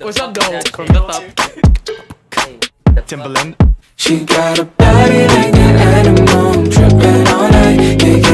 What's up, though? From the top. Timberland. She got a body like an animal, tripping all night.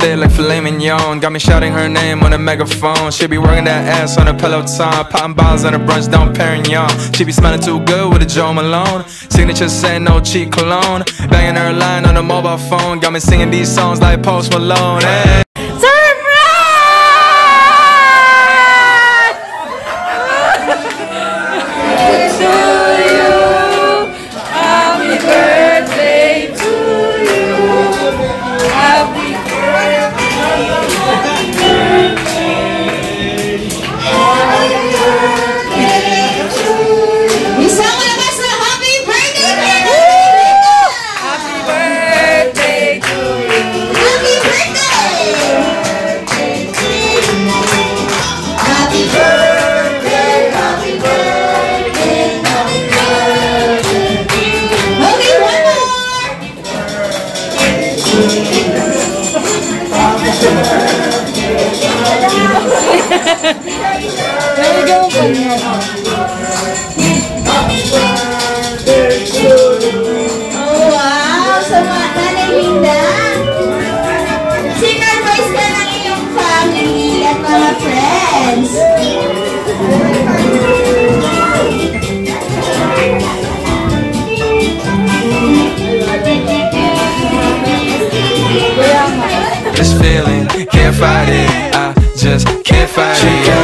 day like filet mignon. Got me shouting her name on a megaphone. She be working that ass on a pillow top, Popping bottles on a brunch Dom Perignon. She be smelling too good with a Jo Malone. Signature saying no cheap cologne. Banging her line on a mobile phone. Got me singing these songs like Post Malone. Hey. This feeling, can't fight it. I just can't fight it.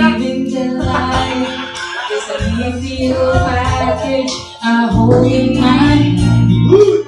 loving delight. It's a new feel package I hold in mind.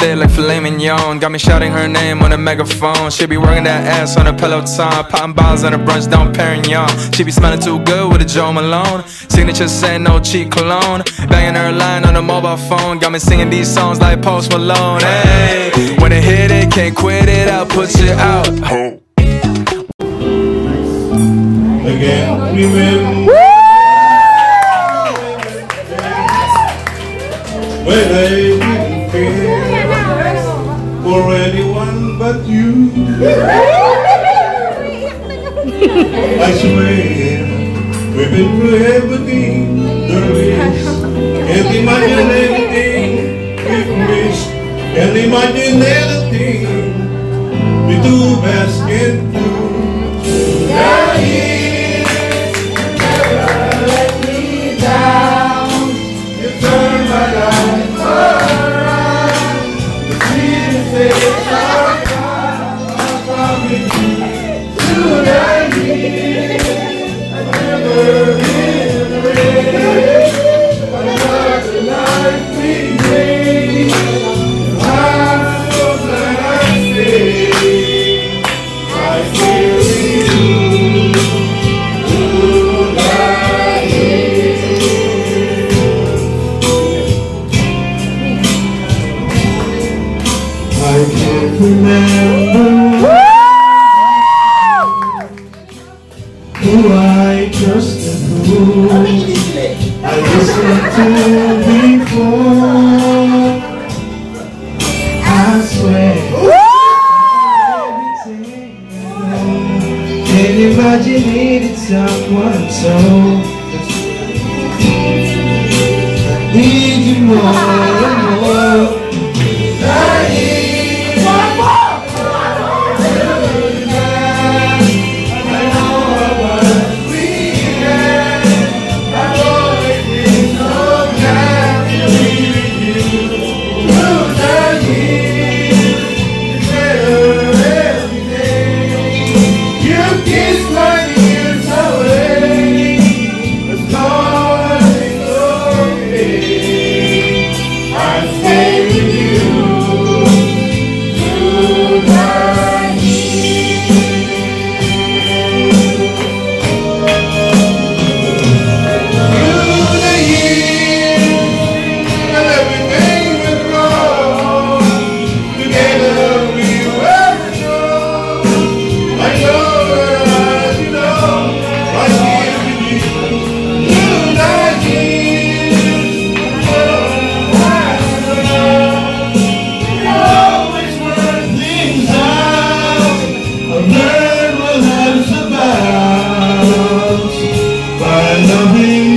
Thick like filet mignon. Got me shouting her name on a megaphone. She be working that ass on a pillow peloton Popping bottles on a brunch Dom Perignon. She be smelling too good with a Jo Malone. Signature scent, no cheap cologne. Banging her line on a mobile phone. Got me singing these songs like Post Malone. Hey, when it hit it, can't quit it. I'll put you out. Again, women. When I didn't anyone but you. I swear, we've been through everything there is. Can't imagine anything we've missed. Can't imagine anything we two best can do. Can't imagine needing someone so. I need you more by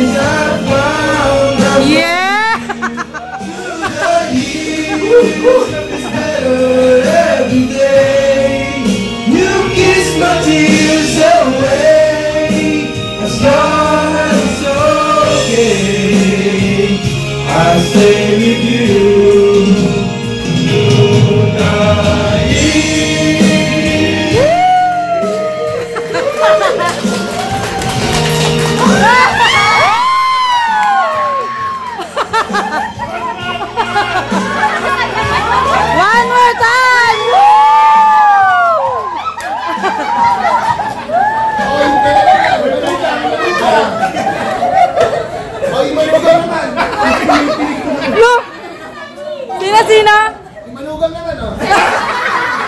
sweetest Sina?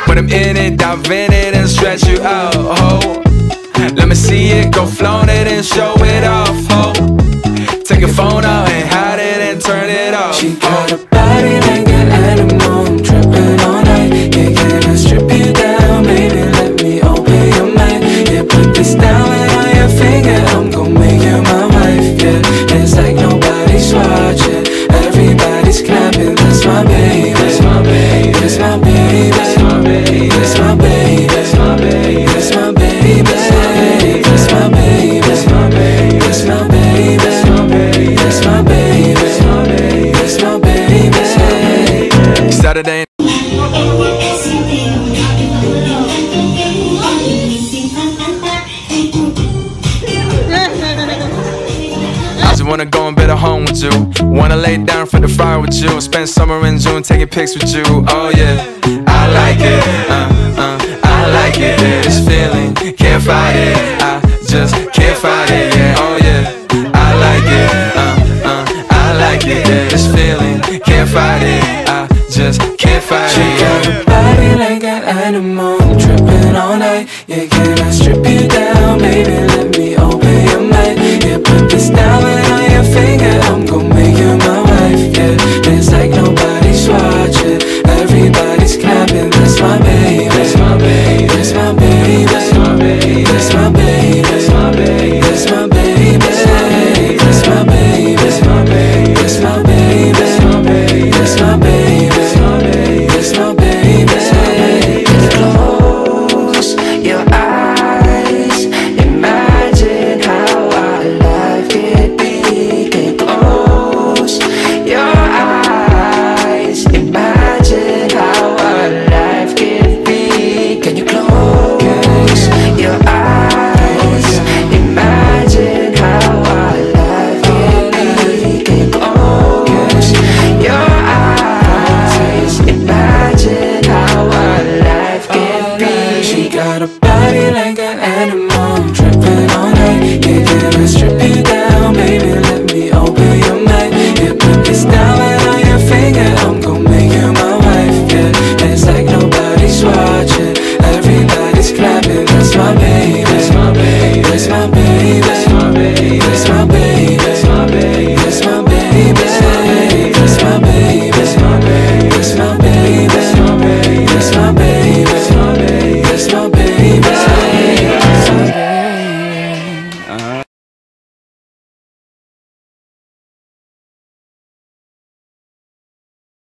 When I'm in it, dive in it and stretch you out, ho. Let me see it, go flaunt it and show it off, ho. Take your phone out and hide it and turn it off. She got a body like wanna go and bed at home with you. Wanna lay down for the fire with you. Spend summer in June taking pics with you. Oh yeah, I like it. Uh, uh, I like it. This feeling, can't fight it. I just can't fight it. Yeah, oh yeah, I like it. Uh, uh, I like it. This feeling, can't fight it. I just can't fight She it. got Yeah. a body like an animal. Tripping all night. Yeah, can I strip you down?